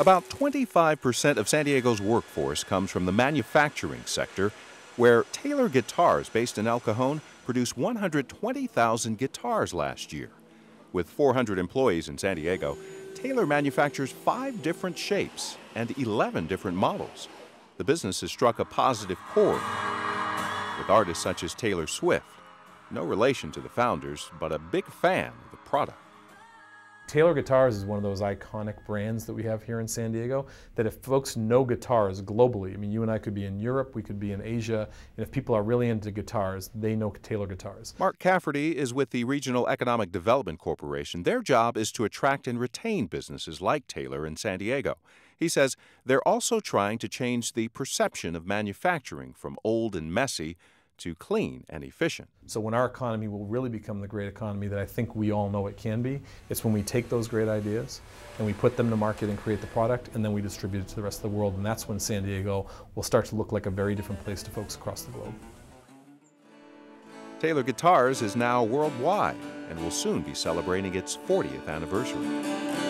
About 25% of San Diego's workforce comes from the manufacturing sector, where Taylor Guitars, based in El Cajon, produced 120,000 guitars last year. With 400 employees in San Diego, Taylor manufactures five different shapes and 11 different models. The business has struck a positive chord with artists such as Taylor Swift, no relation to the founders, but a big fan of the product. Taylor Guitars is one of those iconic brands that we have here in San Diego that if folks know guitars globally, I mean, you and I could be in Europe, we could be in Asia, and if people are really into guitars, they know Taylor Guitars. Mark Cafferty is with the Regional Economic Development Corporation. Their job is to attract and retain businesses like Taylor in San Diego. He says they're also trying to change the perception of manufacturing from old and messy to clean and efficient. So when our economy will really become the great economy that I think we all know it can be, it's when we take those great ideas and we put them to market and create the product and then we distribute it to the rest of the world and that's when San Diego will start to look like a very different place to folks across the globe. Taylor Guitars is now worldwide and will soon be celebrating its 40th anniversary.